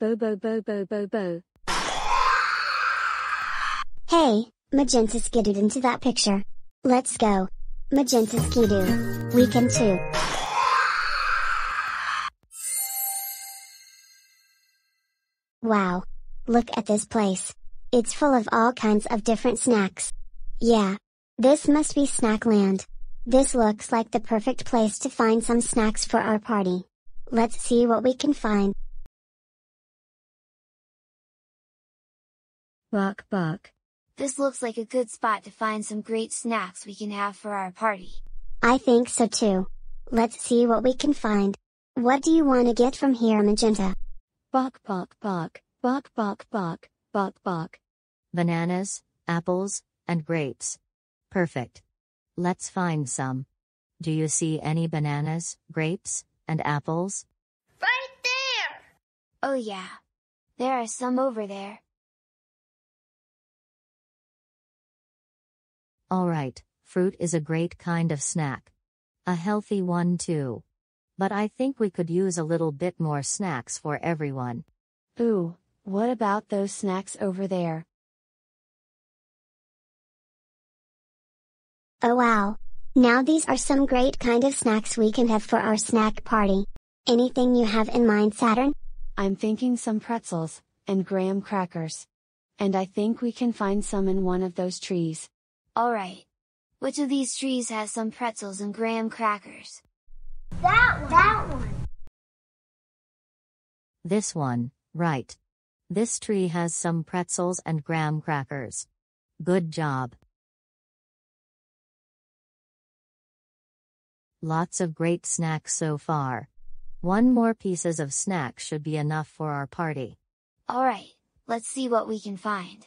Bo bo bo bo bo bo. Hey, Magenta skidooed into that picture. Let's go. Magenta skidoo. Weekend 2. Wow. Look at this place. It's full of all kinds of different snacks. Yeah. This must be Snackland. This looks like the perfect place to find some snacks for our party. Let's see what we can find. Bark bark. This looks like a good spot to find some great snacks we can have for our party. I think so too. Let's see what we can find. What do you want to get from here, Magenta? Bark bark bark. Bark bark bark. Bark bark. Bananas, apples, and grapes. Perfect. Let's find some. Do you see any bananas, grapes, and apples? Right there! Oh yeah. There are some over there. Alright, fruit is a great kind of snack. A healthy one too. But I think we could use a little bit more snacks for everyone. Ooh, what about those snacks over there? Oh wow! Now these are some great kind of snacks we can have for our snack party. Anything you have in mind, Saturn? I'm thinking some pretzels, and graham crackers. And I think we can find some in one of those trees. Alright. Which of these trees has some pretzels and graham crackers? That one! That one! This one, right. This tree has some pretzels and graham crackers. Good job. Lots of great snacks so far. One more pieces of snack should be enough for our party. Alright, let's see what we can find.